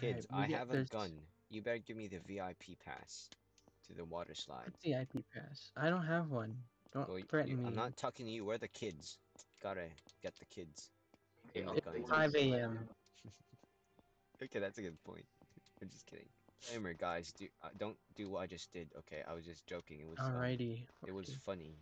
Kids, right, I have get- have a gun. You better give me the VIP pass to the water slide. What's VIP pass? I don't have one. Don't Well, threaten you- me. I'm not talking to you. We're the kids. Gotta get the kids. It's guns. 5 a.m. Okay, that's a good point. I'm just kidding. Disclaimer, guys. Do uh, don't do what I just did. Okay, I was just joking. It was. um, Alrighty. it was funny.